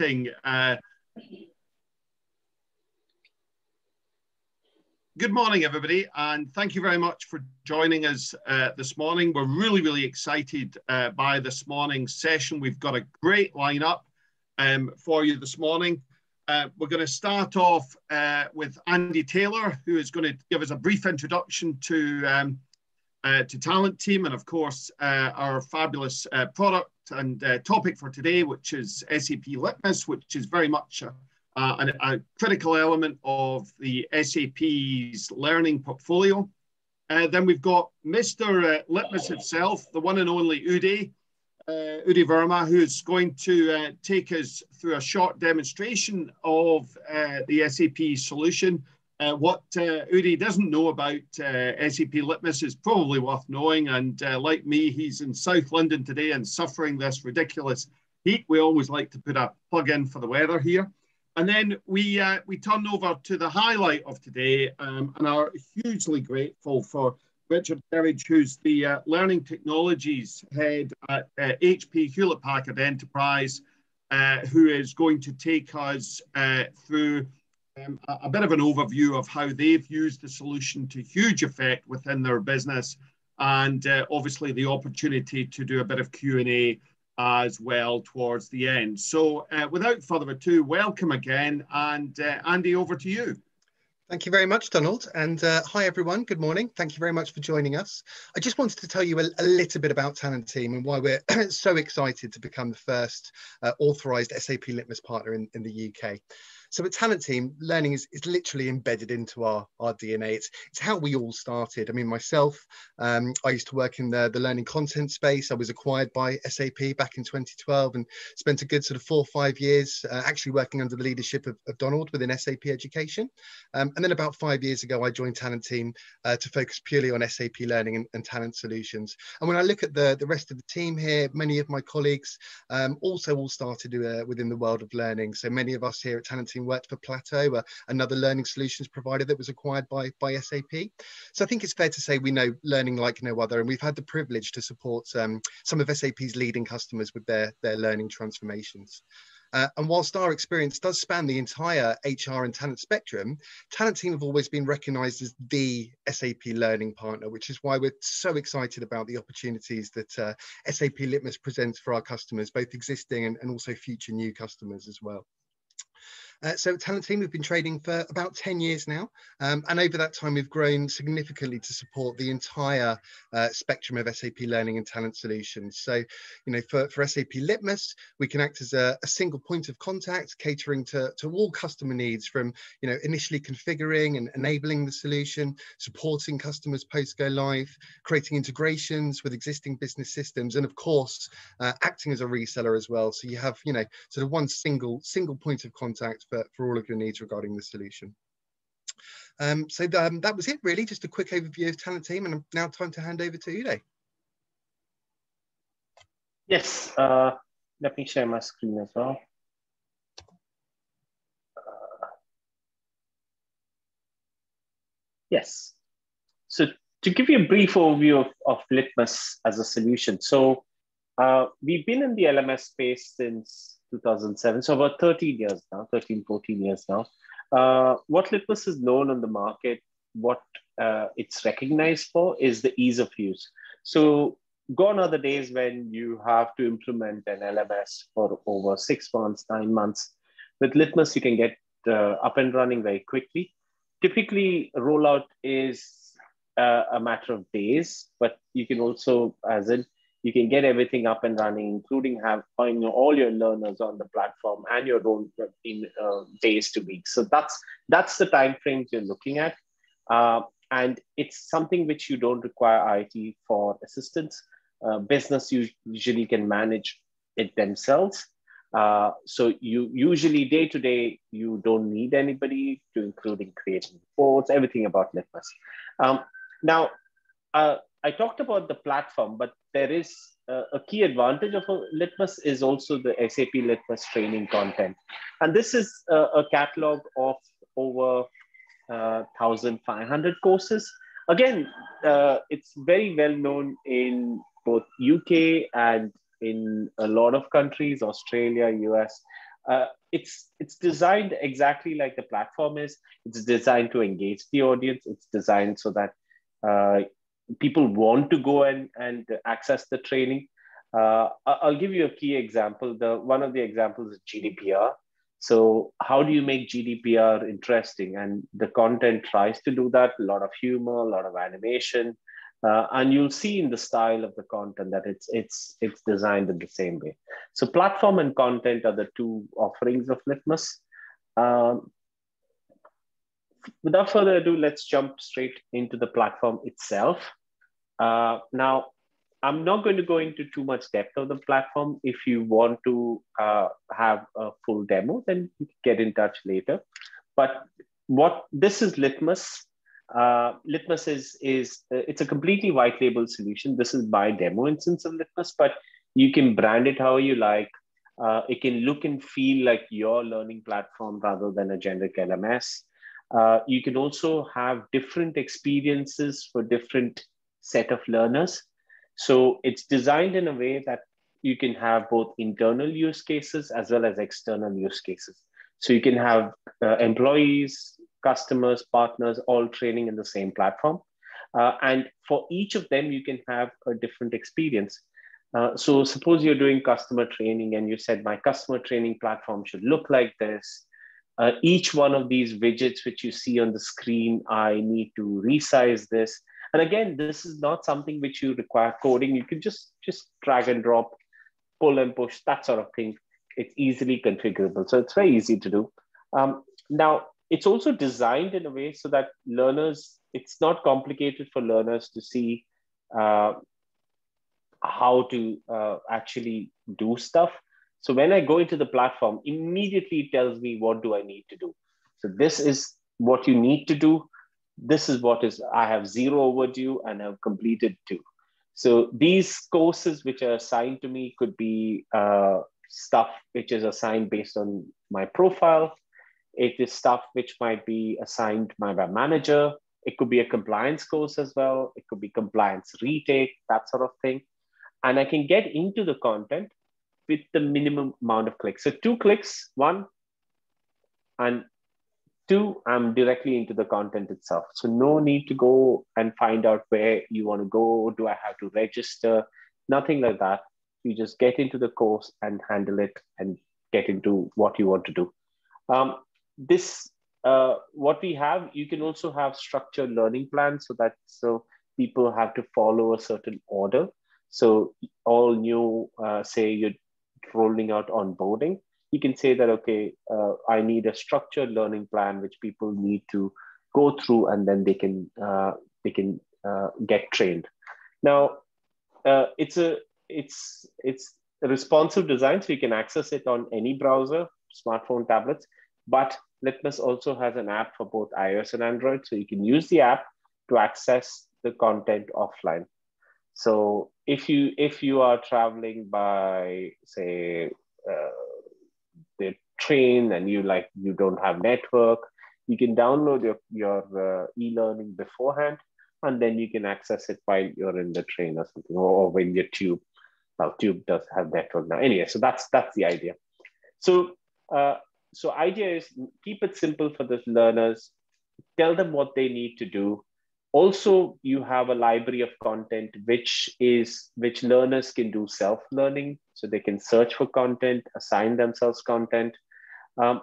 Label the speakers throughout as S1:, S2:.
S1: Uh, good morning, everybody, and thank you very much for joining us uh, this morning. We're really, really excited uh, by this morning's session. We've got a great lineup um, for you this morning. Uh, we're going to start off uh, with Andy Taylor, who is going to give us a brief introduction to um, uh, to Talent Team, and of course our fabulous product and uh, topic for today, which is SAP Litmos, which is very much a, a, a critical element of the SAP's learning portfolio. then we've got Mr. Litmos himself, the one and only Udi, uh, Udi Verma, who's going to uh, take us through a short demonstration of uh, the SAP solution. Uh, what uh, Udi doesn't know about uh, Litmos is probably worth knowing. And uh, like me, he's in South London today and suffering this ridiculous heat. We always like to put a plug in for the weather here. And then we, we turn over to the highlight of today um, and are hugely grateful for Richard Kerridge, who's the uh, Learning Technologies head at uh, HP Hewlett Packard Enterprise, uh, who is going to take us uh, through um, a, bit of an overview of how they've used the solution to huge effect within their business, and uh, obviously the opportunity to do a bit of Q&A as well towards the end. So uh, without further ado, welcome again, and Andy, over to you.
S2: Thank you very much, Donald. And uh, hi, everyone. Good morning. Thank you very much for joining us. I just wanted to tell you a, a little bit about TalenTeam and why we're so excited to become the first uh, authorized SAP Litmos partner in, in the UK. So at TalenTeam, learning is, is literally embedded into our, our DNA. It's, it's how we all started. I mean, myself, um, I used to work in the, the learning content space. I was acquired by SAP back in 2012 and spent a good sort of four or five years uh, actually working under the leadership of, of Donald within SAP Education. Um, and then about five years ago, I joined TalenTeam uh, to focus purely on SAP learning and, and, talent solutions. And when I look at the, the rest of the team here, many of my colleagues um, also all started uh, within the world of learning. So many of us here at TalenTeam worked for Plateau, uh, another learning solutions provider that was acquired by, by SAP. So I think it's fair to say we know learning like no other, and we've had the privilege to support um, some of SAP's leading customers with their, their learning transformations. Uh, and whilst our experience does span the entire HR and talent spectrum, TalenTeam have always been recognized as the SAP learning partner, which is why we're so excited about the opportunities that uh, SAP Litmos presents for our customers, both existing and, and also future new customers as well. Uh, so TalenTeam, we've been trading for about 10 years now. Um, and over that time, we've grown significantly to support the entire uh, spectrum of SAP learning and talent solutions. So, you know, for, for SAP Litmos, we can act as a, a single point of contact, catering to, to all customer needs from, you know, initially configuring and enabling the solution, supporting customers post go live, creating integrations with existing business systems, and of course, uh, acting as a reseller as well. So you have, you know, sort of one single, single point of contact for, for all of your needs regarding the solution. Um, so um, that was it really, just a quick overview of TalenTeam and now time to hand over to Uday.
S3: Yes, uh, let me share my screen as well. Uh, yes, so to give you a brief overview of, of Litmos as a solution. So uh, we've been in the LMS space since 2007. So about 13 years now, 13, 14 years now. Uh, what Litmos is known on the market, what uh, it's recognized for is the ease of use. So gone are the days when you have to implement an LMS for over six months, nine months. With Litmos, you can get uh, up and running very quickly. Typically, rollout is uh, a matter of days, but you can also, as in, you can get everything up and running, including have all your learners on the platform and your role in uh, days to weeks. So that's that's the time frames you're looking at, uh, and it's something which you don't require IT for assistance. Uh, business usually can manage it themselves. Uh, so you usually day to day you don't need anybody to including creating reports, everything about Litmos. Um, now uh, I talked about the platform, but there is uh, a key advantage of a Litmos is also the SAP Litmos training content. And this is a, a catalog of over uh, 1,500 courses. Again, uh, it's very well known in both UK and in a lot of countries, Australia, US. Uh, it's it's designed exactly like the platform is. It's designed to engage the audience. It's designed so that uh, people want to go and, and access the training. Uh, I'll give you a key example. The one of the examples is GDPR. So how do you make GDPR interesting? And the content tries to do that. A lot of humor, a lot of animation, uh, and you'll see in the style of the content that it's it's it's designed in the same way. So platform and content are the two offerings of Litmos. Um, without further ado, let's jump straight into the platform itself. Uh, now, I'm not going to go into too much depth of the platform. If you want to uh, have a full demo, then you can get in touch later. But what this is Litmos. Uh, Litmos is is uh, it's a completely white label solution. This is my demo instance of Litmos, but you can brand it how you like. Uh, it can look and feel like your learning platform rather than a generic LMS. Uh, you can also have different experiences for different set of learners. So it's designed in a way that you can have both internal use cases as well as external use cases. So you can have uh, employees, customers, partners, all training in the same platform. Uh, and for each of them, you can have a different experience. Uh, so suppose you're doing customer training and you said my customer training platform should look like this. Uh, each one of these widgets which you see on the screen, I need to resize this. And again, this is not something which you require coding. You can just, just drag and drop, pull and push, that sort of thing. It's easily configurable. So it's very easy to do. Um, now, it's also designed in a way so that learners, it's not complicated for learners to see uh, how to uh, actually do stuff. So when I go into the platform, immediately it tells me what do I need to do. So this is what you need to do this is what is, I have zero overdue and have completed two. So these courses which are assigned to me could be uh, stuff which is assigned based on my profile. It is stuff which might be assigned by my manager. It could be a compliance course as well. It could be compliance retake, that sort of thing. And I can get into the content with the minimum amount of clicks. So two clicks, one, and Two, I'm directly into the content itself. So no need to go and find out where you want to go. Do I have to register? Nothing like that. You just get into the course and handle it and get into what you want to do. Um, this, uh, what we have, you can also have structured learning plans so that so people have to follow a certain order. So all new, uh, say you're rolling out onboarding, you can say that, okay, uh, I need a structured learning plan, which people need to go through and then they can, uh, they can uh, get trained. Now, uh, it's a, it's, it's a responsive design, so you can access it on any browser, smartphone, tablets, but Litmos also has an app for both iOS and Android. So you can use the app to access the content offline. So if you if you are traveling by say uh, train and you like you don't have network you can download your, your uh, e-learning beforehand and then you can access it while you're in the train or something or when your tube well tube does have network now. Anyway so that's that's the idea. So uh, so idea is keep it simple for the learners tell them what they need to do. Also you have a library of content which is which learners can do self-learning. So they can search for content assign themselves content um,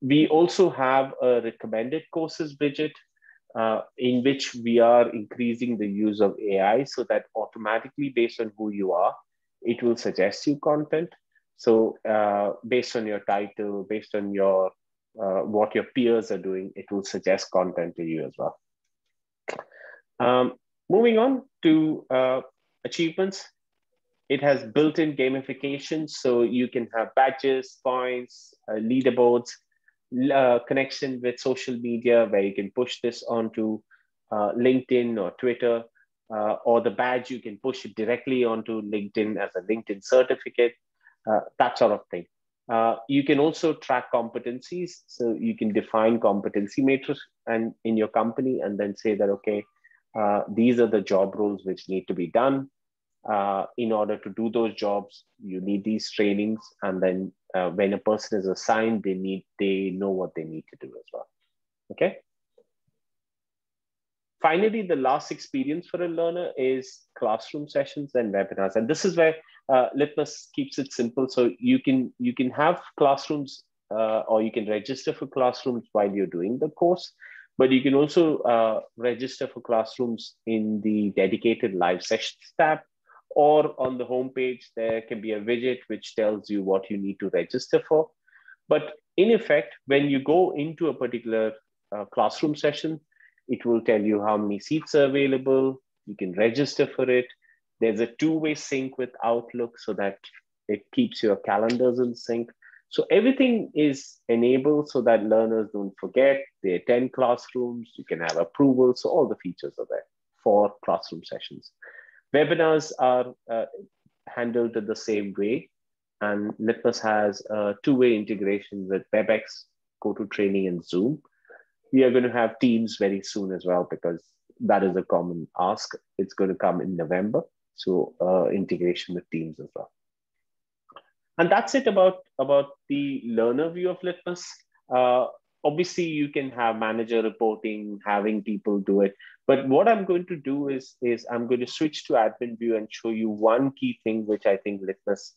S3: we also have a recommended courses widget uh, in which we are increasing the use of ai so that automatically based on who you are it will suggest you content. So uh, based on your title based on your uh, what your peers are doing it will suggest content to you as well. Um, moving on to uh, achievements, it has built-in gamification, so you can have badges, points, uh, leaderboards, uh, connection with social media where you can push this onto uh, LinkedIn or Twitter, uh, or the badge you can push it directly onto LinkedIn as a LinkedIn certificate, uh, that sort of thing. Uh, you can also track competencies. So you can define competency matrix and in your company and then say that, okay, these are the job roles which need to be done. Uh, in order to do those jobs, you need these trainings, and then uh, when a person is assigned, they need they know what they need to do as well. Okay. Finally, the last experience for a learner is classroom sessions and webinars, and this is where uh, Litmos keeps it simple. So you can you can have classrooms uh, or you can register for classrooms while you're doing the course, but you can also uh, register for classrooms in the dedicated live sessions tab or on the homepage, there can be a widget which tells you what you need to register for. But in effect, when you go into a particular uh, classroom session, it will tell you how many seats are available. You can register for it. There's a two-way sync with Outlook so that it keeps your calendars in sync. So everything is enabled so that learners don't forget. They attend classrooms. You can have approval. So all the features are there for classroom sessions. Webinars are uh, handled in the same way. And Litmos has a two-way integration with WebEx, GoToTraining, and Zoom. We are going to have Teams very soon as well because that is a common ask. It's going to come in November. So uh, integration with Teams as well. And that's it about, about the learner view of Litmos. Uh, obviously, you can have manager reporting, having people do it. But what I'm going to do is, is I'm going to switch to admin view and show you one key thing, which I think Litmos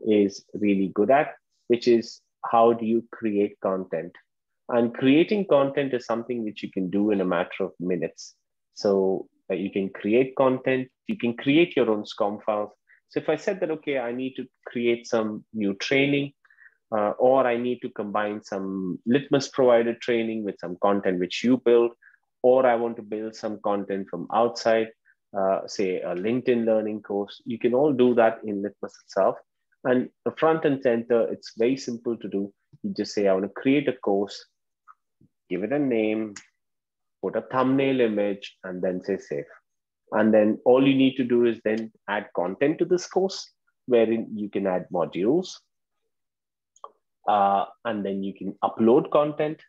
S3: is really good at, which is how do you create content? And creating content is something which you can do in a matter of minutes. So uh, you can create content, you can create your own SCORM files, so if I said that, okay, I need to create some new training, uh, or I need to combine some Litmos provided training with some content which you build, or I want to build some content from outside, uh, say a LinkedIn learning course, you can all do that in Litmos itself. And the front and center, it's very simple to do. You just say, I want to create a course, give it a name, put a thumbnail image, and then say save. And then all you need to do is then add content to this course, wherein you can add modules. Uh, and then you can upload content.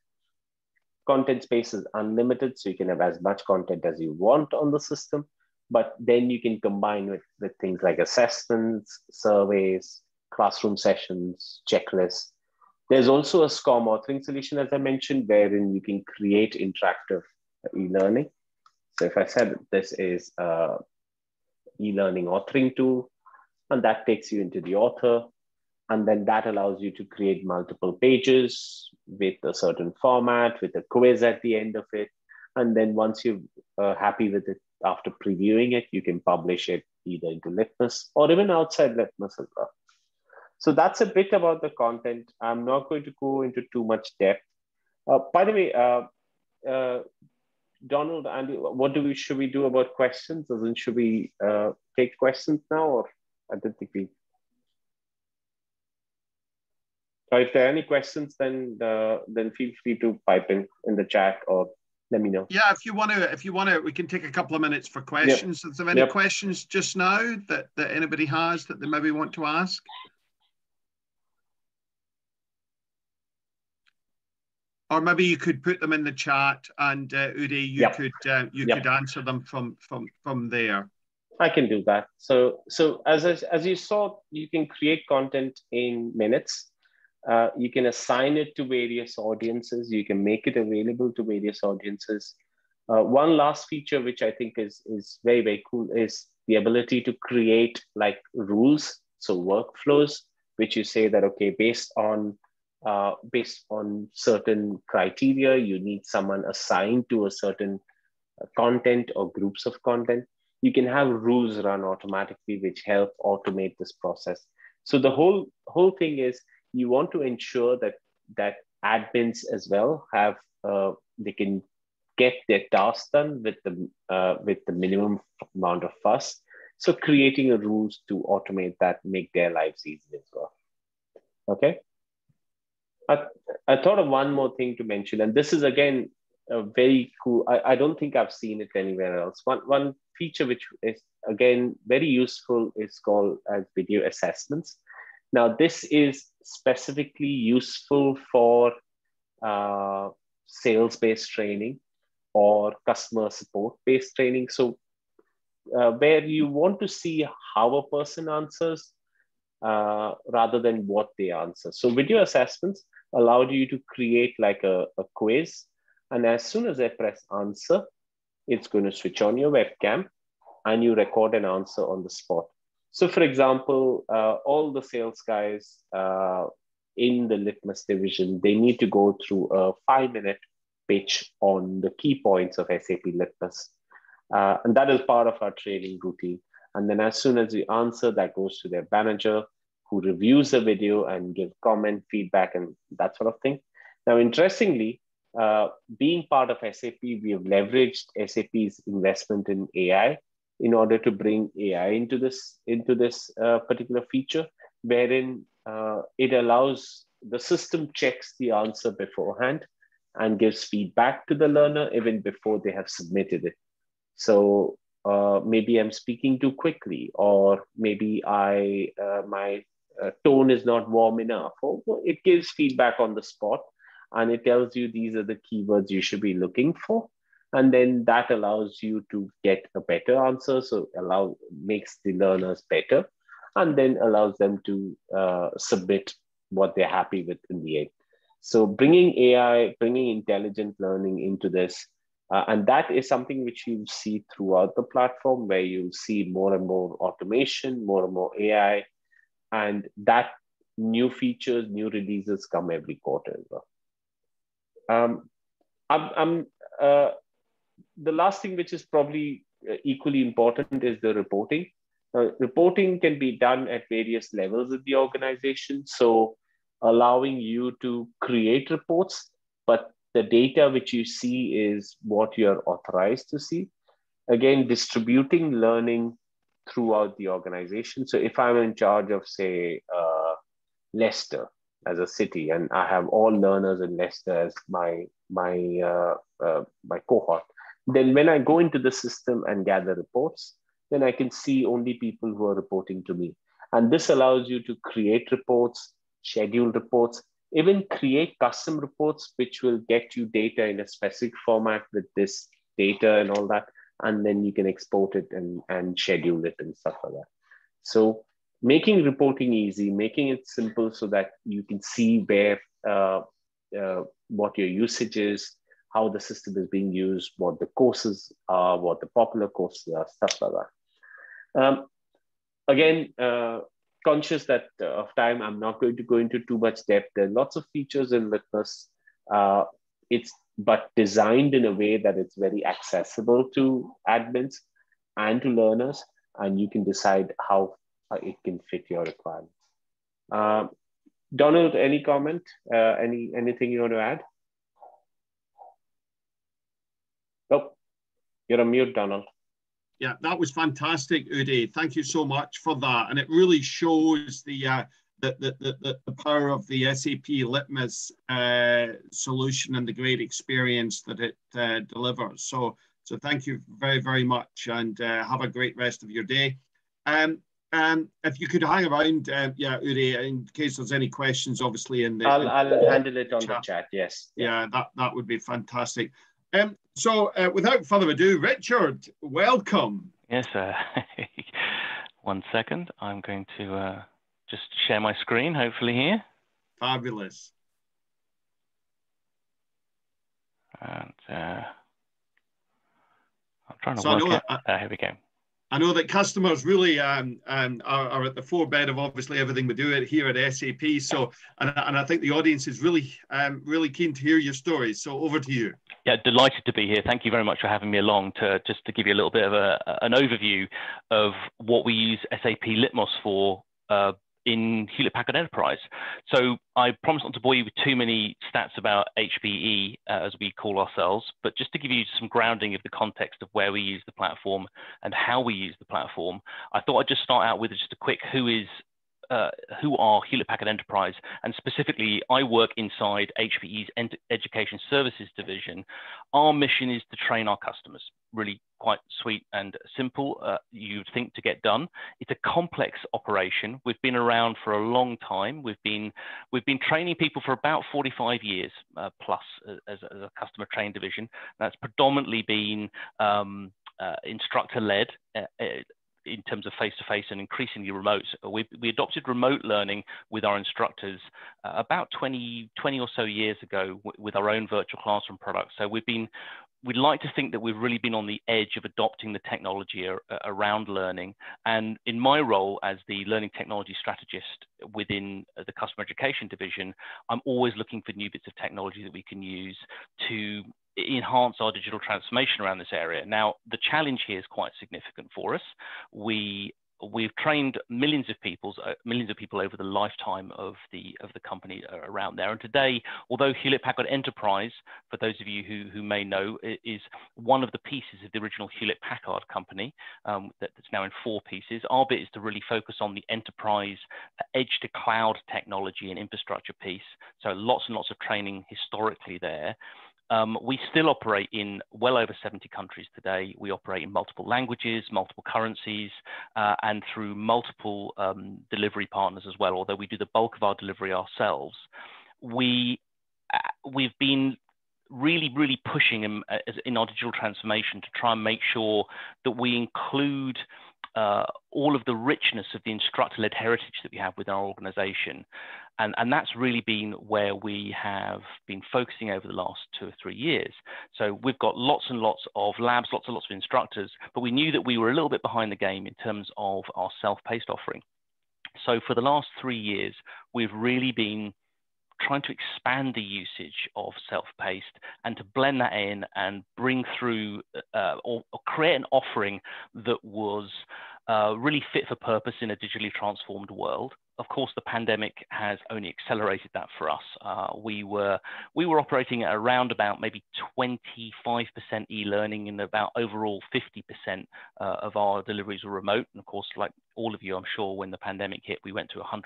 S3: Content space is unlimited, so you can have as much content as you want on the system. But then you can combine with, with things like assessments, surveys, classroom sessions, checklists. There's also a SCORM authoring solution, as I mentioned, wherein you can create interactive e-learning. So if I said this is a e-learning authoring tool, and that takes you into the author, and then that allows you to create multiple pages with a certain format, with a quiz at the end of it. And then once you're uh, happy with it after previewing it, you can publish it either into Litmos or even outside Litmos as well. So that's a bit about the content. I'm not going to go into too much depth. Uh, by the way, uh, uh Donald, Andy, what do we should we do about questions? As in, should we uh, take questions now, or I don't think we. So if there are any questions, then uh, then feel free to pipe in in the chat or let me know.
S1: Yeah, if you want to, if you want to, we can take a couple of minutes for questions. Yep. Is there any yep. questions just now that that anybody has that they maybe want to ask? or maybe you could put them in the chat and uh, Udi, you yep. could uh, you could answer them from from from there.
S3: I can do that. So so as as you saw, you can create content in minutes. Uh, you can assign it to various audiences. You can make it available to various audiences. Uh, one last feature, which I think is is very very cool, is the ability to create like rules, so workflows, which you say that okay, based on uh, based on certain criteria. You need someone assigned to a certain uh, content or groups of content. You can have rules run automatically, which help automate this process. So the whole whole thing is you want to ensure that that admins as well have uh, they can get their tasks done with the uh, with the minimum amount of fuss. So creating a rules to automate that, make their lives easy as well. Okay. I, I thought of one more thing to mention, and this is again a very cool. I, I don't think I've seen it anywhere else. One one feature which is again very useful is called as video assessments. Now this is specifically useful for uh, sales-based training or customer support-based training. So uh, where you want to see how a person answers, uh, rather than what they answer. So video assessments allowed you to create like a, a quiz. And as soon as I press answer, it's going to switch on your webcam and you record an answer on the spot. So for example, uh, all the sales guys uh, in the Litmos division, they need to go through a five minute pitch on the key points of SAP Litmos. Uh, and that is part of our training routine. And then as soon as we answer, that goes to their manager who reviews the video and give comment, feedback, and that sort of thing. Now, interestingly, uh, being part of SAP, we have leveraged SAP's investment in AI in order to bring AI into this into this uh, particular feature, wherein uh, it allows the system checks the answer beforehand and gives feedback to the learner even before they have submitted it. So uh, maybe I'm speaking too quickly, or maybe I uh, my uh, tone is not warm enough. It gives feedback on the spot, and it tells you these are the keywords you should be looking for, and then that allows you to get a better answer. So allow makes the learners better, and then allows them to uh, submit what they're happy with in the end. So bringing AI, bringing intelligent learning into this uh, and that is something which you see throughout the platform where you see more and more automation, more and more AI, and that new features, new releases come every quarter as well. Um, I'm, I'm uh, the last thing which is probably uh, equally important is the reporting. Uh, reporting can be done at various levels of the organization. So allowing you to create reports, but the data which you see is what you're authorized to see. Again, distributing learning throughout the organization. So if I'm in charge of, say, uh, Leicester as a city, and I have all learners in Leicester as my my uh, uh, my cohort, then when I go into the system and gather reports, then I can see only people who are reporting to me. And this allows you to create reports, schedule reports, even create custom reports which will get you data in a specific format with this data and all that and then you can export it and, and schedule it and stuff like that so making reporting easy making it simple so that you can see where uh, uh, what your usage is how the system is being used what the courses are what the popular courses are stuff like that um, again uh, conscious that uh, of time, I'm not going to go into too much depth. There are lots of features in Litmos. Uh, it's but designed in a way that it's very accessible to admins and to learners, and you can decide how it can fit your requirements. Uh, Donald, any comment? Uh, any anything you want to add? You're on mute, Donald.
S1: Yeah, that was fantastic, Uday. Thank you so much for that. And it really shows the uh, the, the, the, the power of the SAP Litmos uh, solution and the great experience that it uh, delivers. So, so thank you very, very much and uh, have a great rest of your day. Um, um, if you could hang around, uh, yeah, Uri, in case there's any questions, obviously in the.
S3: I'll, I'll handle it on chat. the chat. Yes.
S1: Yeah, that that would be fantastic. Um, so, uh, without further ado, Richard, welcome.
S4: Yes, uh, one second. I'm going to uh, just share my screen, hopefully here.
S1: Fabulous.
S4: And uh, I'm trying to so work it. Uh, here we go.
S1: I know that customers really um, um, are, are, at the forebed of obviously everything we do here at SAP. So, and, and I think the audience is really, um, really keen to hear your stories. So, over to you.
S4: Yeah, delighted to be here. Thank you very much for having me along to just to give you a little bit of a, an overview of what we use SAP Litmos for uh, in Hewlett Packard Enterprise. So I promise not to bore you with too many stats about HPE, uh, as we call ourselves, but just to give you some grounding of the context of where we use the platform and how we use the platform, I thought I'd just start out with just a quick who is uh, who are Hewlett Packard Enterprise, and specifically, I work inside HPE's Education Services division. Our mission is to train our customers. Really quite sweet and simple, uh, you'd think to get done. It's a complex operation. We've been around for a long time. We've been we've been training people for about 45 years uh, plus uh, as, as, a customer train division. That's predominantly been um, uh, instructor led. Uh, in terms of face-to-face -face and increasingly remote. We, we adopted remote learning with our instructors uh, about 20, 20 or so years ago with our own virtual classroom product. So we've been we'd like to think that we've really been on the edge of adopting the technology ar around learning. And in my role as the learning technology strategist within the customer education division, I'm always looking for new bits of technology that we can use to enhance our digital transformation around this area. Now, the challenge here is quite significant for us. We we've trained millions of people, uh, millions of people over the lifetime of the of the company around there. And today, although Hewlett Packard Enterprise, for those of you who, who may know, is one of the pieces of the original Hewlett Packard company um, that, that's now in four pieces, our bit is to really focus on the enterprise uh, edge to cloud technology and infrastructure piece. So lots and lots of training historically there. Um, we still operate in well over 70 countries today. We operate in multiple languages, multiple currencies, uh, and through multiple um, delivery partners as well, although we do the bulk of our delivery ourselves. We, uh, we've been really, really pushing in, uh, in, our digital transformation to try and make sure that we include uh, all of the richness of the instructor-led heritage that we have within our organization. And, and that's really been where we have been focusing over the last two or three years. So we've got lots and lots of labs, lots and lots of instructors, but we knew that we were a little bit behind the game in terms of our self-paced offering. So for the last three years, we've really been trying to expand the usage of self-paced and to blend that in and bring through uh, or, or, create an offering that was uh, really fit for purpose in a digitally transformed world of course, the pandemic has only accelerated that for us. Uh, we were we were operating at around about maybe 25% e-learning, and about overall 50% uh, of our deliveries were remote. And of course, like all of you, I'm sure, when the pandemic hit, we went to 100%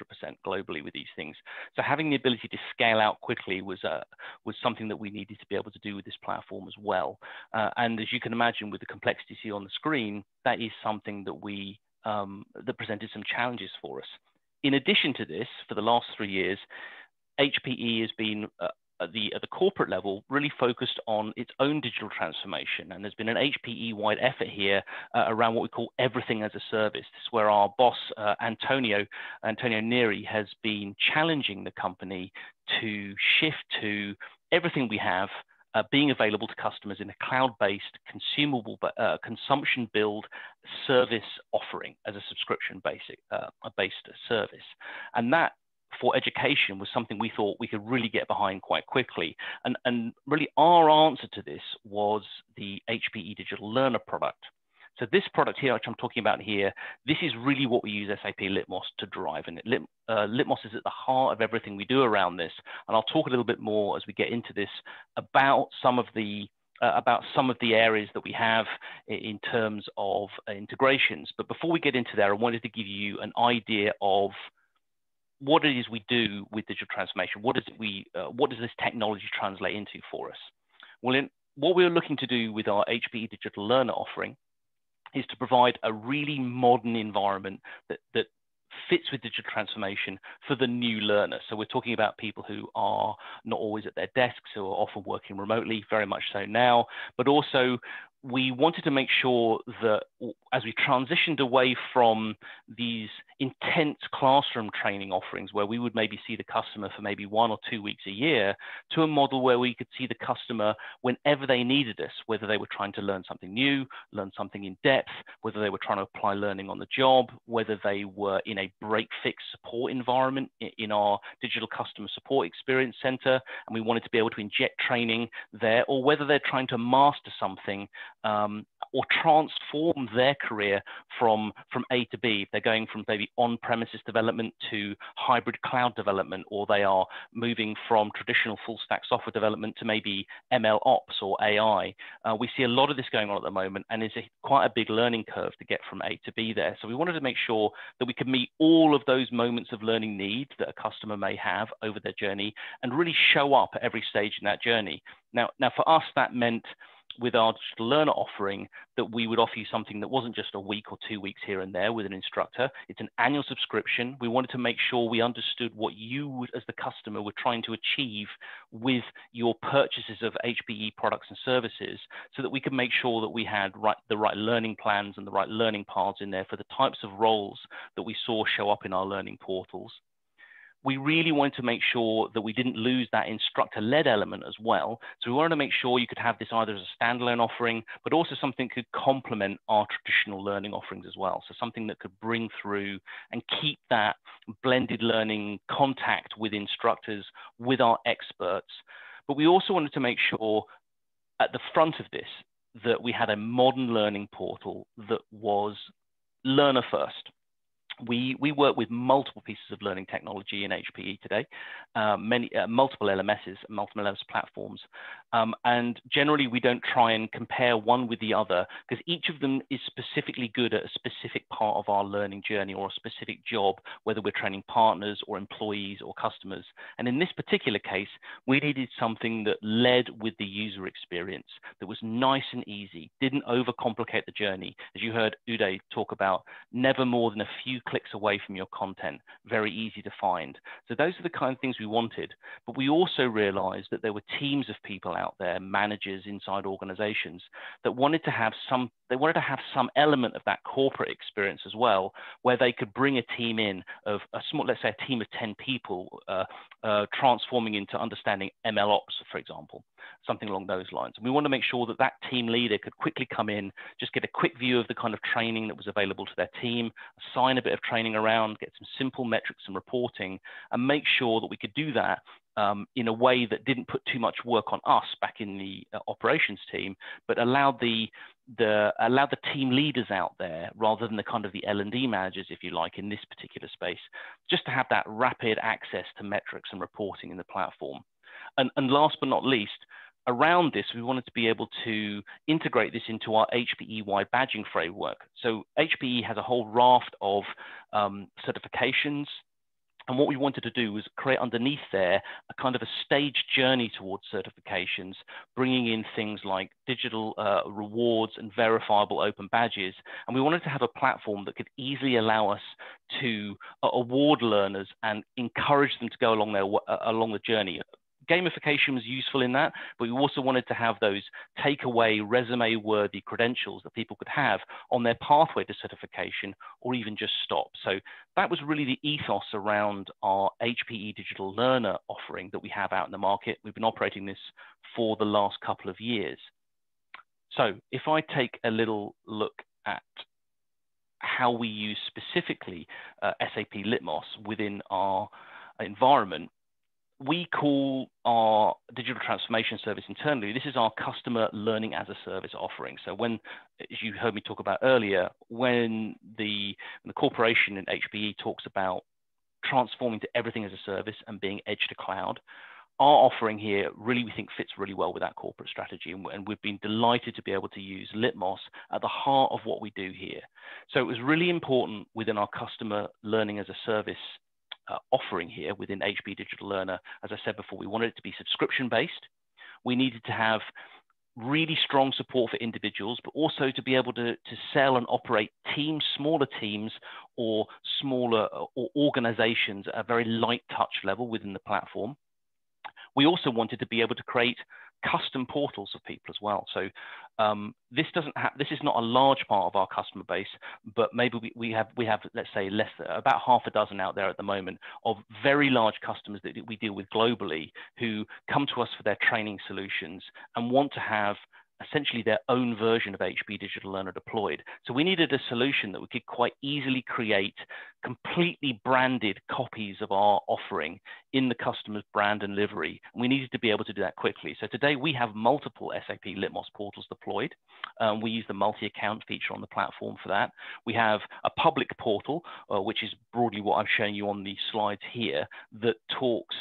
S4: globally with these things. So having the ability to scale out quickly was uh, was something that we needed to be able to do with this platform as well. Uh, and as you can imagine, with the complexity on the screen, that is something that we um, that presented some challenges for us. In addition to this, for the last three years, HPE has been uh, at the at the corporate level really focused on its own digital transformation. And there's been an HPE wide effort here uh, around what we call everything as a service. This is where our boss uh, Antonio Antonio Neri has been challenging the company to shift to everything we have uh, being available to customers in a cloud-based consumable uh, consumption build service offering as a subscription basic uh, based service. And that for education was something we thought we could really get behind quite quickly. And, and really our answer to this was the HPE digital learner product so this product here, which I'm talking about here, this is really what we use SAP Litmos to drive. And Lit, uh, Litmos is at the heart of everything we do around this. And I'll talk a little bit more as we get into this about some of the uh, about some of the areas that we have in terms of integrations. But before we get into there, I wanted to give you an idea of what it is we do with digital transformation. What, is we, uh, what does this technology translate into for us? Well, in, what we're looking to do with our HPE Digital Learner offering is to provide a really modern environment that, that fits with digital transformation for the new learner. So we're talking about people who are not always at their desks, who are often working remotely, very much so now, but also we wanted to make sure that as we transitioned away from these intense classroom training offerings where we would maybe see the customer for maybe one or two weeks a year to a model where we could see the customer whenever they needed us, whether they were trying to learn something new, learn something in depth, whether they were trying to apply learning on the job, whether they were in a break fix support environment in our digital customer support experience center, and we wanted to be able to inject training there, or whether they're trying to master something um, or transform their career from, from A to B. If they're going from maybe on-premises development to hybrid cloud development, or they are moving from traditional full stack software development to maybe ML ops or AI. Uh, we see a lot of this going on at the moment and it's a, quite a big learning curve to get from A to B there. So we wanted to make sure that we could meet all of those moments of learning needs that a customer may have over their journey and really show up at every stage in that journey. Now, now for us, that meant with our learner offering that we would offer you something that wasn't just a week or two weeks here and there with an instructor. It's an annual subscription. We wanted to make sure we understood what you as the customer were trying to achieve with your purchases of HPE products and services so that we could make sure that we had right, the right learning plans and the right learning paths in there for the types of roles that we saw show up in our learning portals we really wanted to make sure that we didn't lose that instructor-led element as well. So we wanted to make sure you could have this either as a standalone offering, but also something could complement our traditional learning offerings as well. So something that could bring through and keep that blended learning contact with instructors, with our experts. But we also wanted to make sure at the front of this that we had a modern learning portal that was learner first we, we work with multiple pieces of learning technology in HPE today, uh, many uh, multiple LMSs, multiple LMS platforms, um, and generally we don't try and compare one with the other because each of them is specifically good at a specific part of our learning journey or a specific job, whether we're training partners or employees or customers. And in this particular case, we needed something that led with the user experience, that was nice and easy, didn't overcomplicate the journey. As you heard Uday talk about, never more than a few clicks away from your content, very easy to find. So those are the kind of things we wanted. But we also realized that there were teams of people out there, managers inside organizations, that wanted to have some, they wanted to have some element of that corporate experience as well, where they could bring a team in of a small, let's say a team of 10 people, uh, uh, transforming into understanding ML ops, for example something along those lines. And we want to make sure that that team leader could quickly come in, just get a quick view of the kind of training that was available to their team, assign a bit of training around, get some simple metrics and reporting, and make sure that we could do that um, in a way that didn't put too much work on us back in the uh, operations team, but allowed the the allow the team leaders out there rather than the kind of the L&D managers, if you like, in this particular space, just to have that rapid access to metrics and reporting in the platform. And, and last but not least, around this, we wanted to be able to integrate this into our HPE-wide badging framework. So HPE has a whole raft of um, certifications, and what we wanted to do was create underneath there a kind of a staged journey towards certifications, bringing in things like digital uh, rewards and verifiable open badges. And we wanted to have a platform that could easily allow us to uh, award learners and encourage them to go along their uh, along the journey gamification was useful in that, but we also wanted to have those takeaway resume worthy credentials that people could have on their pathway to certification or even just stop. So that was really the ethos around our HPE Digital Learner offering that we have out in the market. We've been operating this for the last couple of years. So if I take a little look at how we use specifically uh, SAP Litmos within our environment, we call our digital transformation service internally, this is our customer learning as a service offering. So when, as you heard me talk about earlier, when the, when the corporation in HPE talks about transforming to everything as a service and being edge to cloud, our offering here really we think fits really well with that corporate strategy and, and, we've been delighted to be able to use litmos at the heart of what we do here so it was really important within our customer learning as a service uh, offering here within HP Digital Learner. As I said before, we wanted it to be subscription based. We needed to have really strong support for individuals, but also to be able to, to sell and operate teams, smaller teams or smaller or organizations at a very light touch level within the platform. We also wanted to be able to create custom portals of people as well. So um, this doesn't have this is not a large part of our customer base, but maybe we, we have we have let's say less than, about half a dozen out there at the moment of very large customers that we deal with globally who come to us for their training solutions and want to have essentially their own version of HP Digital Learner deployed. So we needed a solution that we could quite easily create completely branded copies of our offering in the customer's brand and livery. And we needed to be able to do that quickly. So today we have multiple SAP Litmos portals deployed. Um, we use the multi-account feature on the platform for that. We have a public portal, uh, which is broadly what I'm showing you on the slides here, that talks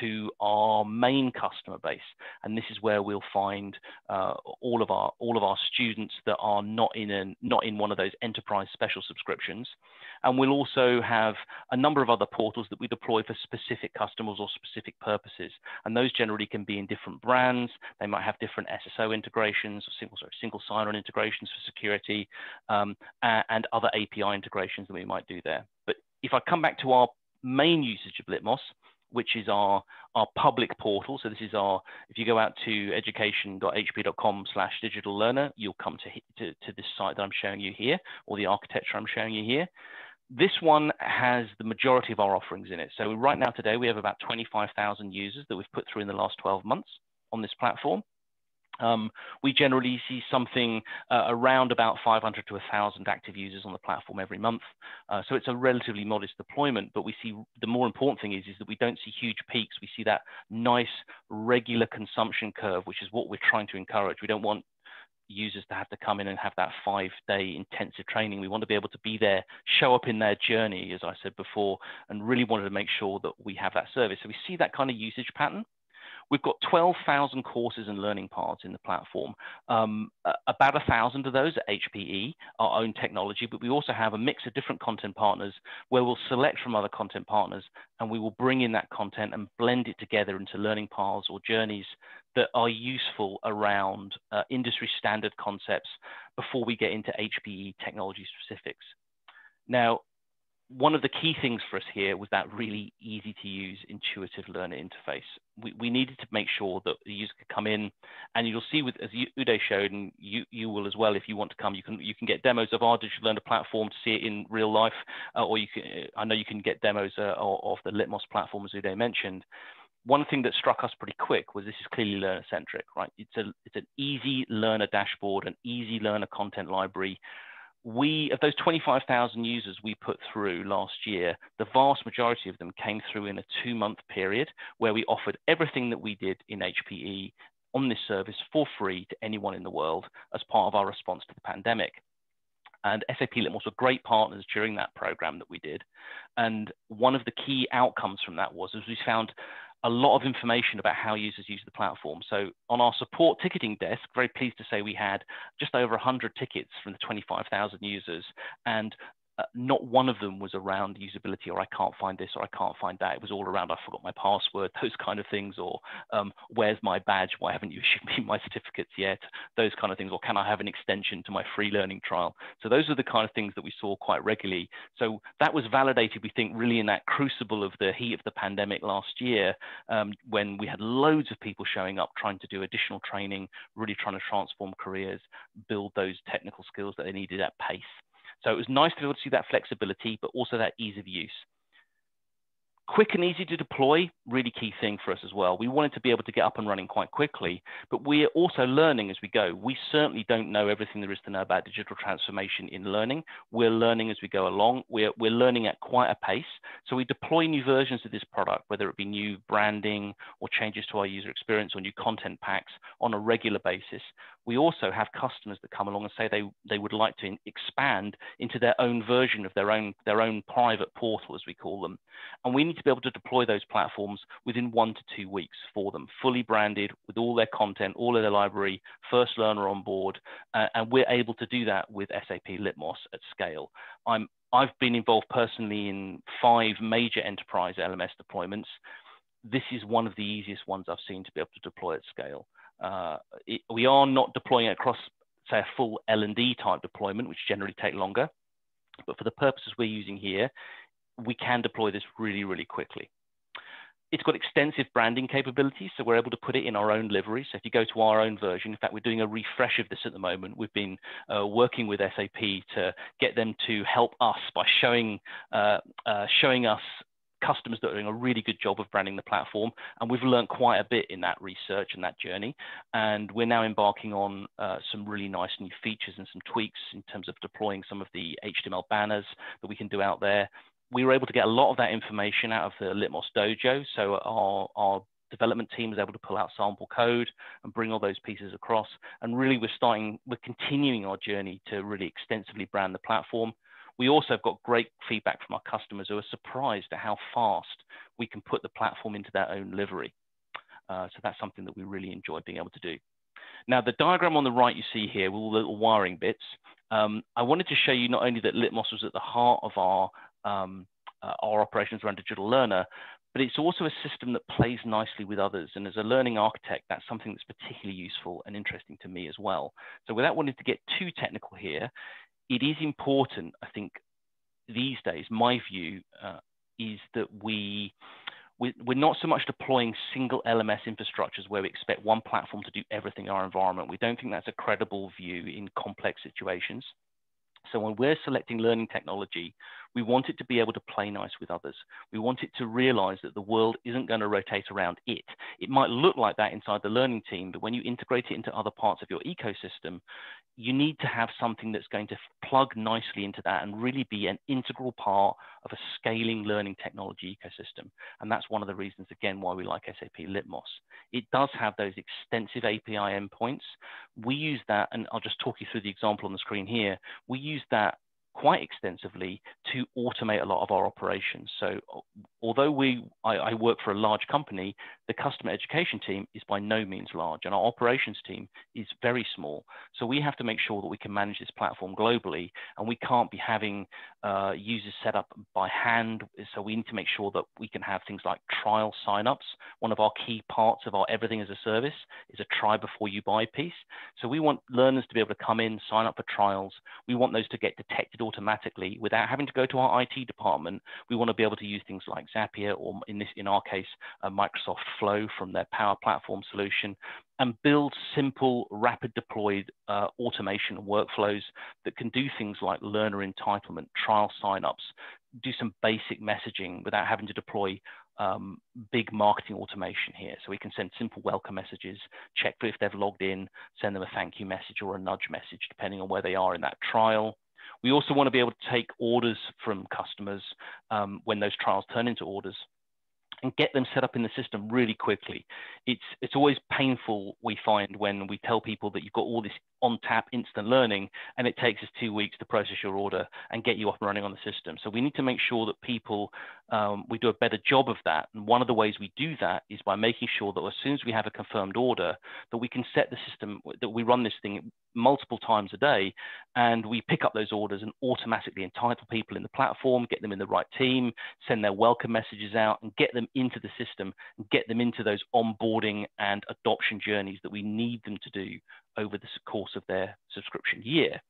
S4: to our main customer base. And this is where we'll find uh, all of our all of our students that are not in an, not in one of those enterprise special subscriptions. And we'll also have a number of other portals that we deploy for specific customers or specific purposes. And those generally can be in different brands. They might have different SSO integrations, or single, sorry, single sign-on integrations for security, um, and other API integrations that we might do there. But if I come back to our main usage of Litmos, which is our, our public portal. So this is our, if you go out to education.hp.com slash digital learner, you'll come to, to, to, this site that I'm showing you here, or the architecture I'm showing you here. This one has the majority of our offerings in it. So right now today, we have about 25,000 users that we've put through in the last 12 months on this platform. Um, we generally see something uh, around about 500 to 1,000 active users on the platform every month. Uh, so it's a relatively modest deployment, but we see the more important thing is, is that we don't see huge peaks. We see that nice regular consumption curve, which is what we're trying to encourage. We don't want users to have to come in and have that five day intensive training. We want to be able to be there, show up in their journey, as I said before, and really wanted to make sure that we have that service. So we see that kind of usage pattern. We've got 12,000 courses and learning paths in the platform. Um, about a thousand of those are HPE, our own technology, but we also have a mix of different content partners where we'll select from other content partners and we will bring in that content and blend it together into learning paths or journeys that are useful around uh, industry standard concepts before we get into HPE technology specifics. Now, one of the key things for us here was that really easy to use intuitive learner interface. We, we needed to make sure that the user could come in and you'll see with as Uday showed and you, you will as well if you want to come you can you can get demos of our digital learner platform to see it in real life uh, or you can I know you can get demos uh, of the Litmos platform as Uday mentioned. One thing that struck us pretty quick was this is clearly learner centric, right? It's a it's an easy learner dashboard, an easy learner content library we of those 25,000 users we put through last year, the vast majority of them came through in a two-month period where we offered everything that we did in HPE on this service for free to anyone in the world as part of our response to the pandemic. And SAP Litmos were great partners during that program that we did. And one of the key outcomes from that was, as we found a lot of information about how users use the platform. So on our support ticketing desk, very pleased to say we had just over 100 tickets from the 25,000 users and uh, not one of them was around usability or I can't find this or I can't find that. It was all around I forgot my password, those kind of things, or um, where's my badge? Why haven't you issued me my certificates yet? Those kind of things, or can I have an extension to my free learning trial? So those are the kind of things that we saw quite regularly. So that was validated, we think, really in that crucible of the heat of the pandemic last year, um, when we had loads of people showing up trying to do additional training, really trying to transform careers, build those technical skills that they needed at pace. So it was nice to be able to see that flexibility, but also that ease of use. Quick and easy to deploy, really key thing for us as well. We wanted to be able to get up and running quite quickly, but we're also learning as we go. We certainly don't know everything there is to know about digital transformation in learning. We're learning as we go along. We're, we're learning at quite a pace. So we deploy new versions of this product, whether it be new branding or changes to our user experience or new content packs on a regular basis we also have customers that come along and say they, they would like to expand into their own version of their own, their own private portal, as we call them. And we need to be able to deploy those platforms within one to two weeks for them, fully branded with all their content, all of their library, first learner on board. Uh, and we're able to do that with SAP Litmos at scale. I'm, I've been involved personally in five major enterprise LMS deployments. This is one of the easiest ones I've seen to be able to deploy at scale. Uh, it, we are not deploying across, say, a full L&D type deployment, which generally take longer. But for the purposes we're using here, we can deploy this really, really quickly. It's got extensive branding capabilities, so we're able to put it in our own livery. So if you go to our own version, in fact, we're doing a refresh of this at the moment. We've been uh, working with SAP to get them to help us by showing uh, uh, showing us customers that are doing a really good job of branding the platform. And we've learned quite a bit in that research and that journey. And we're now embarking on uh, some really nice new features and some tweaks in terms of deploying some of the HTML banners that we can do out there. We were able to get a lot of that information out of the Litmos Dojo. So our, our development team was able to pull out sample code and bring all those pieces across. And really, we're starting, we're continuing our journey to really extensively brand the platform We also have got great feedback from our customers who are surprised at how fast we can put the platform into their own livery. Uh, so that's something that we really enjoy being able to do. Now, the diagram on the right you see here with all the little wiring bits, um, I wanted to show you not only that Litmos was at the heart of our, um, uh, our operations around digital learner, but it's also a system that plays nicely with others. And as a learning architect, that's something that's particularly useful and interesting to me as well. So without wanting to get too technical here, it is important, I think, these days, my view uh, is that we, we, we're not so much deploying single LMS infrastructures where we expect one platform to do everything in our environment. We don't think that's a credible view in complex situations. So when we're selecting learning technology, we want it to be able to play nice with others. We want it to realize that the world isn't going to rotate around it. It might look like that inside the learning team, but when you integrate it into other parts of your ecosystem, you need to have something that's going to plug nicely into that and really be an integral part of a scaling learning technology ecosystem. And that's one of the reasons, again, why we like SAP Litmos. It does have those extensive API endpoints. We use that, and I'll just talk you through the example on the screen here. We use that quite extensively to automate a lot of our operations. So although we, I, I, work for a large company, the customer education team is by no means large and our operations team is very small. So we have to make sure that we can manage this platform globally and we can't be having uh, users set up by hand. So we need to make sure that we can have things like trial signups. One of our key parts of our everything as a service is a try before you buy piece. So we want learners to be able to come in, sign up for trials. We want those to get detected automatically without having to go to our IT department. We want to be able to use things like Zapier or in this, in our case, uh, Microsoft Flow from their Power Platform solution and build simple, rapid deployed uh, automation workflows that can do things like learner entitlement, trial signups, do some basic messaging without having to deploy um, big marketing automation here. So we can send simple welcome messages, check if they've logged in, send them a thank you message or a nudge message, depending on where they are in that trial. We also want to be able to take orders from customers um, when those trials turn into orders and get them set up in the system really quickly. It's, it's always painful, we find, when we tell people that you've got all this on tap instant learning and it takes us two weeks to process your order and get you up and running on the system. So we need to make sure that people, um, we do a better job of that. And one of the ways we do that is by making sure that as soon as we have a confirmed order, that we can set the system, that we run this thing multiple times a day and we pick up those orders and automatically entitle people in the platform, get them in the right team, send their welcome messages out and get them into the system and get them into those onboarding and adoption journeys that we need them to do over the course of their subscription year.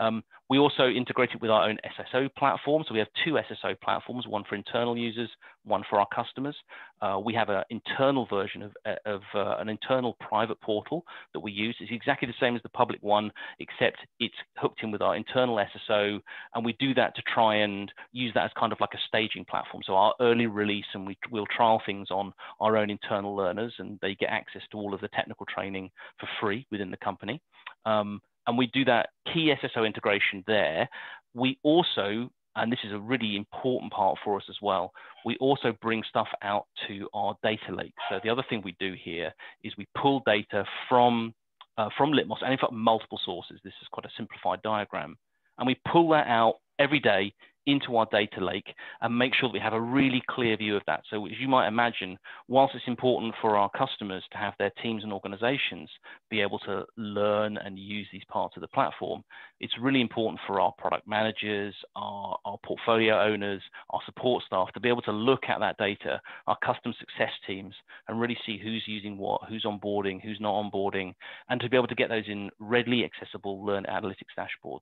S4: Um, we also integrate it with our own SSO platform. So we have two SSO platforms, one for internal users, one for our customers. Uh, we have an internal version of, uh, of uh, an internal private portal that we use. It's exactly the same as the public one, except it's hooked in with our internal SSO. And we do that to try and use that as kind of like a staging platform. So our early release, and we will trial things on our own internal learners, and they get access to all of the technical training for free within the company. Um, and we do that key SSO integration there. We also, and this is a really important part for us as well, we also bring stuff out to our data lake. So the other thing we do here is we pull data from, uh, from Litmos, and in fact, multiple sources. This is quite a simplified diagram. And we pull that out every day into our data lake and make sure that we have a really clear view of that. So as you might imagine, whilst it's important for our customers to have their teams and organizations be able to learn and use these parts of the platform, it's really important for our product managers, our, our portfolio owners, our support staff to be able to look at that data, our custom success teams, and really see who's using what, who's onboarding, who's not onboarding, and to be able to get those in readily accessible Learn Analytics dashboards.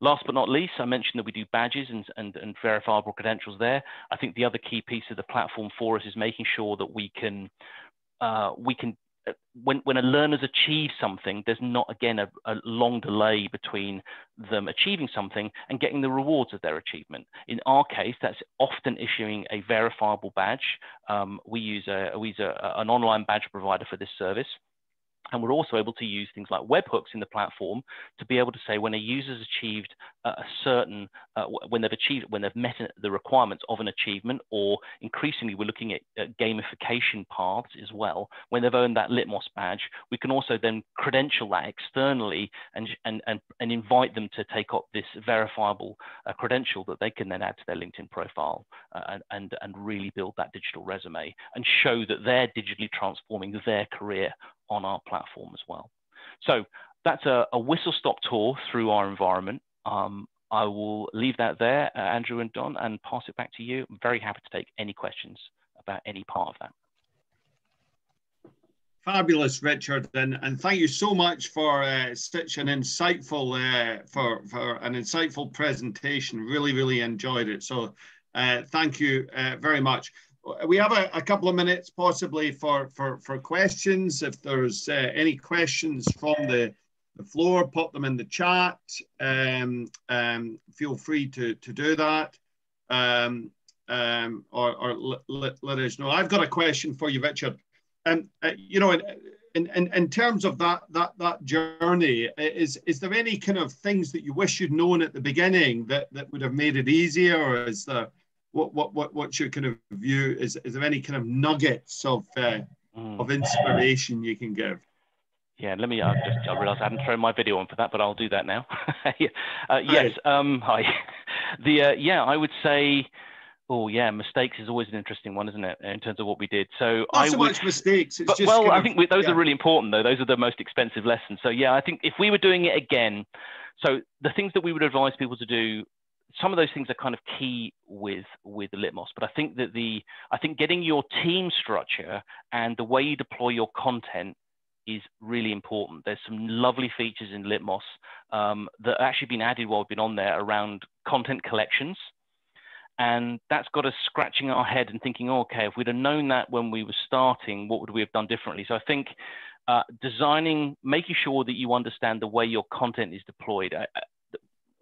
S4: Last but not least, I mentioned that we do badges and, and, and, verifiable credentials there. I think the other key piece of the platform for us is making sure that we can, uh, we can uh, when, when a learner's achieved something, there's not, again, a, a, long delay between them achieving something and getting the rewards of their achievement. In our case, that's often issuing a verifiable badge. Um, we use, a, we use a, an online badge provider for this service. And we're also able to use things like webhooks in the platform to be able to say when a user's achieved a certain, uh, when they've achieved, when they've met the requirements of an achievement, or increasingly we're looking at, at gamification paths as well. When they've earned that Litmos badge, we can also then credential that externally and, and, and, and invite them to take up this verifiable uh, credential that they can then add to their LinkedIn profile uh, and, and, and really build that digital resume and show that they're digitally transforming their career on our platform as well. So that's a, a whistle stop tour through our environment. Um, I will leave that there, uh, Andrew and Don, and pass it back to you. I'm very happy to take any questions about any part of that.
S1: Fabulous, Richard, and, and thank you so much for uh, such an insightful uh, for for an insightful presentation. Really, really enjoyed it. So, uh, thank you uh, very much we have a, a, couple of minutes possibly for, for, for questions. If there's uh, any questions from the, the floor, pop them in the chat. Um, um, feel free to, to do that um, um or, or let, let, us know. I've got a question for you, Richard. Um, uh, you know, in, in, in, terms of that, that, that journey, is, is there any kind of things that you wish you'd known at the beginning that, that would have made it easier? Or is there, what what what what's your kind of view? Is is there any kind of nuggets of uh, mm. of inspiration you can give?
S4: Yeah, let me. I just I realised I hadn't thrown my video on for that, but I'll do that now. uh, yes. Hi. Um, hi. The uh, yeah, I would say. Oh yeah, mistakes is always an interesting one, isn't it? In terms of what we did. So
S1: Not
S4: I
S1: so
S4: would,
S1: much mistakes.
S4: but, well, I think we, those yeah. are really important though. Those are the most expensive lessons. So yeah, I think if we were doing it again, so the things that we would advise people to do some of those things are kind of key with with Litmos, but I think that the I think getting your team structure and the way you deploy your content is really important. There's some lovely features in Litmos um, that have actually been added while we've been on there around content collections. And that's got us scratching our head and thinking, oh, okay, if we'd have known that when we were starting, what would we have done differently? So I think uh, designing, making sure that you understand the way your content is deployed. I,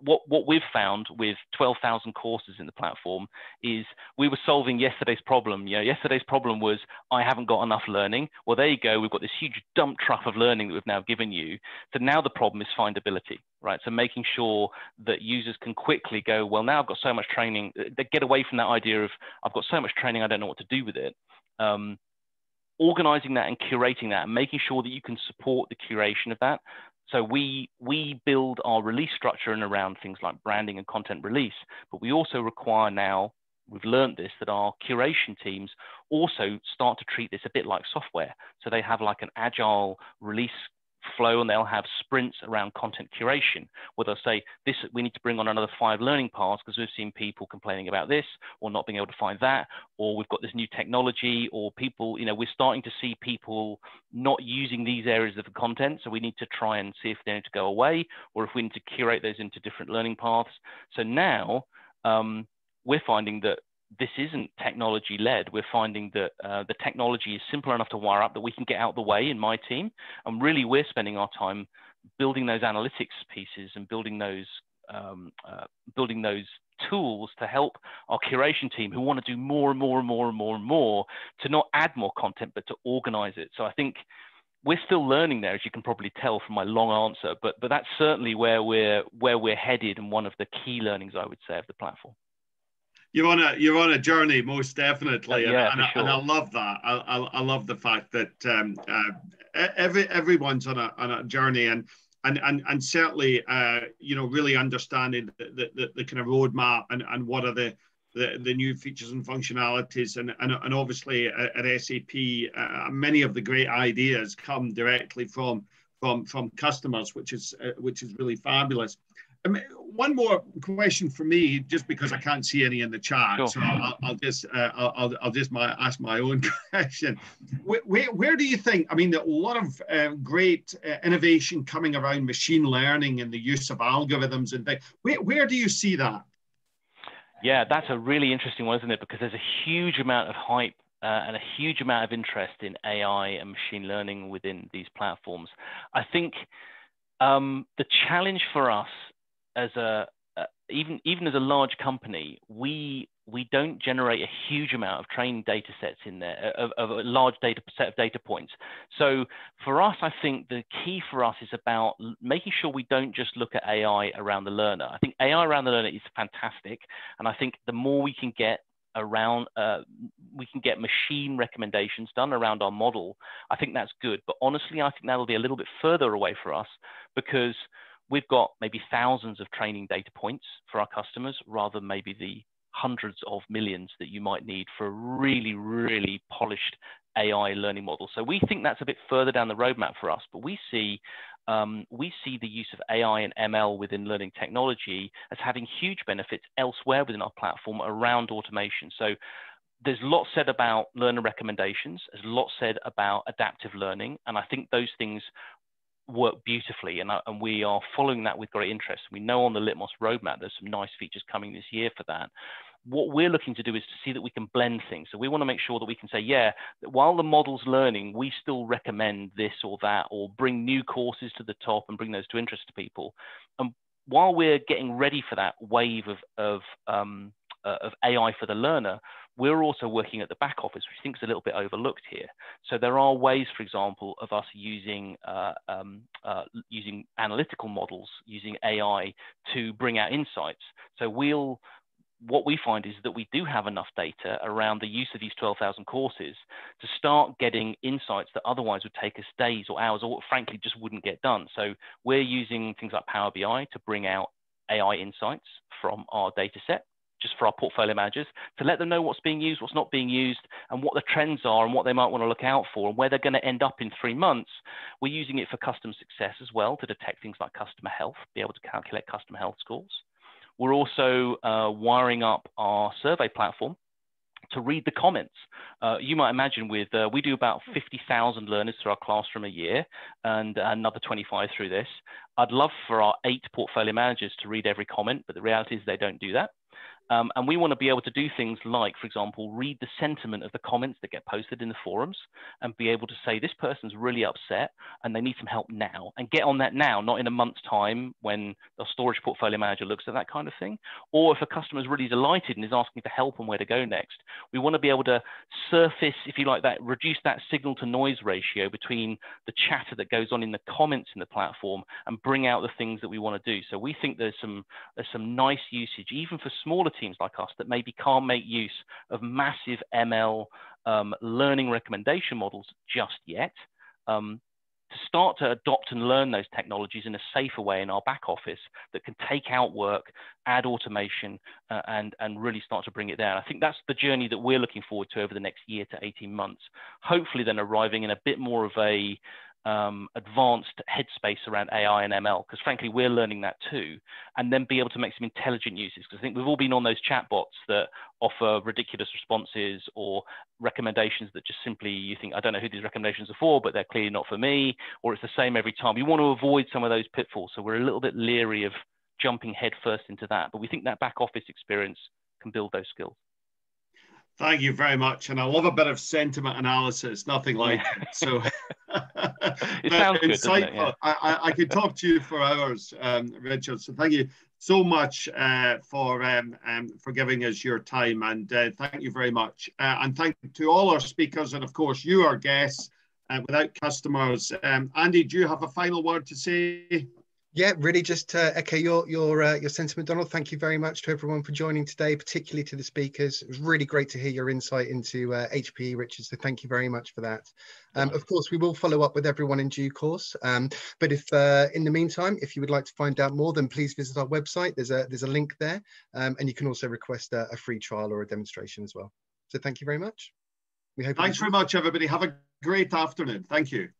S4: what, what we've found with 12,000 courses in the platform is we were solving yesterday's problem. You know, yesterday's problem was I haven't got enough learning. Well, there you go. We've got this huge dump truck of learning that we've now given you. So now the problem is findability, right? So making sure that users can quickly go, well, now I've got so much training. They get away from that idea of I've got so much training, I don't know what to do with it. Um, organizing that and curating that and making sure that you can support the curation of that so we, we build our release structure and around things like branding and content release, but we also require now, we've learned this, that our curation teams also start to treat this a bit like software. So they have like an agile release flow and they'll have sprints around content curation where they'll say this we need to bring on another five learning paths because we've seen people complaining about this or not being able to find that or we've got this new technology or people you know we're starting to see people not using these areas of the content so we need to try and see if they need to go away or if we need to curate those into different learning paths. So now um, we're finding that this isn't technology led. We're finding that uh, the technology is simple enough to wire up that we can get out the way in my team. And really, we're spending our time building those analytics pieces and building those um, uh, building those tools to help our curation team who want to do more and more and more and more and more to not add more content but to organize it. So I think we're still learning there, as you can probably tell from my long answer. But but that's certainly where we're where we're headed and one of the key learnings I would say of the platform
S1: you're on a you're on a journey most definitely
S4: yeah,
S1: and, and,
S4: sure.
S1: and, I, love that I, I, I love the fact that um, uh, every everyone's on a, on a journey and and and, and certainly uh, you know really understanding the, the, the, kind of roadmap and, and what are the, the, the new features and functionalities and and, and obviously at, at SAP uh, many of the great ideas come directly from from from customers which is uh, which is really fabulous I mean, one more question for me, just because I can't see any in the chat, sure. so I'll, I'll just uh, I'll, I'll just my, ask my own question. Where, where, where, do you think? I mean, a lot of uh, great uh, innovation coming around machine learning and the use of algorithms and things. Where, where do you see that?
S4: Yeah, that's a really interesting one, isn't it? Because there's a huge amount of hype uh, and a huge amount of interest in AI and machine learning within these platforms. I think um, the challenge for us as a uh, even even as a large company, we we don't generate a huge amount of training data sets in there, of, of, a large data set of data points. So for us, I think the key for us is about making sure we don't just look at AI around the learner. I think AI around the learner is fantastic. And I think the more we can get around, uh, we can get machine recommendations done around our model, I think that's good. But honestly, I think that'll be a little bit further away for us because we've got maybe thousands of training data points for our customers rather than maybe the hundreds of millions that you might need for a really, really polished AI learning model. So we think that's a bit further down the roadmap for us, but we see um, we see the use of AI and ML within learning technology as having huge benefits elsewhere within our platform around automation. So there's lots said about learner recommendations, there's lots said about adaptive learning, and I think those things work beautifully, and, uh, and we are following that with great interest. We know on the Litmos roadmap there's some nice features coming this year for that. What we're looking to do is to see that we can blend things. So we want to make sure that we can say, yeah, while the model's learning, we still recommend this or that, or bring new courses to the top and bring those to interest to people. And while we're getting ready for that wave of, of, um, uh, of AI for the learner, we're also working at the back office, which I think is a little bit overlooked here. So there are ways, for example, of us using uh, um, uh, using analytical models, using AI to bring out insights. So we'll what we find is that we do have enough data around the use of these 12,000 courses to start getting insights that otherwise would take us days or hours or frankly just wouldn't get done. So we're using things like Power BI to bring out AI insights from our data set just for our portfolio managers to let them know what's being used, what's not being used, and what the trends are and what they might want to look out for and where they're going to end up in three months. We're using it for customer success as well to detect things like customer health, be able to calculate customer health scores. We're also uh, wiring up our survey platform to read the comments. Uh, you might imagine with, uh, we do about 50,000 learners through our classroom a year and another 25 through this. I'd love for our eight portfolio managers to read every comment, but the reality is they don't do that. Um, and we want to be able to do things like, for example, read the sentiment of the comments that get posted in the forums and be able to say, this person's really upset and they need some help now and get on that now, not in a month's time when the storage portfolio manager looks at that kind of thing. Or if a customer is really delighted and is asking for help on where to go next, we want to be able to surface, if you like that, reduce that signal to noise ratio between the chatter that goes on in the comments in the platform and bring out the things that we want to do. So we think there's some, there's some nice usage, even for smaller teams like us that maybe can't make use of massive ML um, learning recommendation models just yet. Um, to start to adopt and learn those technologies in a safer way in our back office that can take out work, add automation, uh, and, and really start to bring it down. I think that's the journey that we're looking forward to over the next year to 18 months. Hopefully, then arriving in a bit more of a um, advanced headspace around AI and ML, because frankly, we're learning that too, and then be able to make some intelligent uses. Because I think we've all been on those chatbots that offer ridiculous responses or recommendations that just simply you think, I don't know who these recommendations are for, but they're clearly not for me, or it's the same every time. You want to avoid some of those pitfalls. So we're a little bit leery of jumping headfirst into that, but we think that back office experience can build those skills.
S1: Thank you very much. And I love a bit of sentiment analysis, nothing like it. So
S4: it sounds insightful. Good, it? Yeah.
S1: I, I, could talk to you for hours, um, Richard. So thank you so much uh, for um, um, for giving us your time. And uh, thank you very much. Uh, and thank you to all our speakers and of course you, our guests, uh, without customers. Um, Andy, do you have a final word to say?
S2: Yeah, really just uh, echo your your uh, your sentiment, Donald. Thank you very much to everyone for joining today, particularly to the speakers. It was really great to hear your insight into uh, HPE, Richard. So thank you very much for that. Um, of course, we will follow up with everyone in due course. Um, but if uh, in the meantime, if you would like to find out more, then please visit our website. There's a there's a link there, um, and you can also request a, a, free trial or a demonstration as well. So thank you very much.
S1: We hope. Thanks very much, everybody. Have a great afternoon. Thank you.